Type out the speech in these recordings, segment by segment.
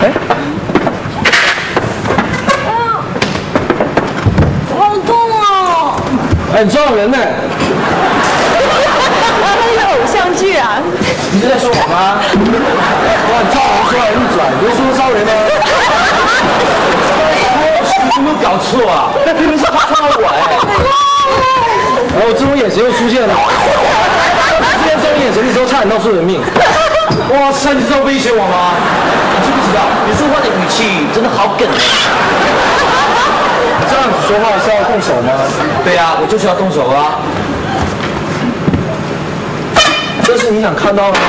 哎，好痛哦！很撞人呢。那是偶像剧啊！你是在说我吗？我很撞人，说来逆转，你是说烧人吗？你有没有搞错啊？那明明是他撞我哎！然后这种眼神又出现了，出现这种眼神的时候差点闹出人命。哇塞，你知道威胁我吗？你知道？你说话的语气真的好梗。这样子说话是要动手吗？对呀、我就是要动手啊！这是你想看到的吗？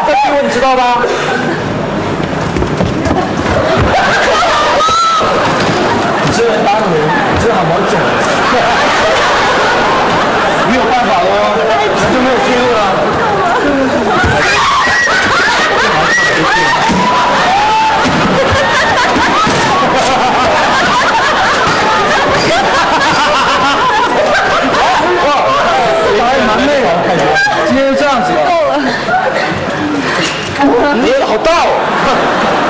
这逼我，你知道吧？你这人打你，真好毛种。没有办法喽，那就没有退路了。哇，打也蛮累的，感觉。今天就这样子了。够了。你好大哦！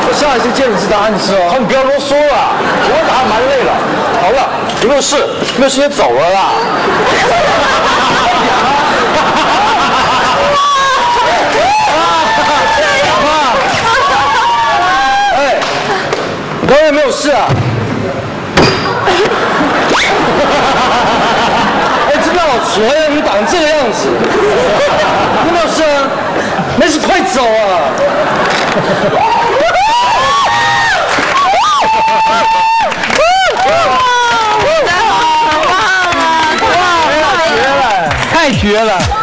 我下一次见你是打你吃哦。好，你不要啰嗦了，我打得蛮累了。好了，有没有事？没有事就走了啦。哎，你刚刚有没有事啊？哎，真的好纯，你打成这个样子，有没有事啊？没事，快走啊！太绝了！太绝了！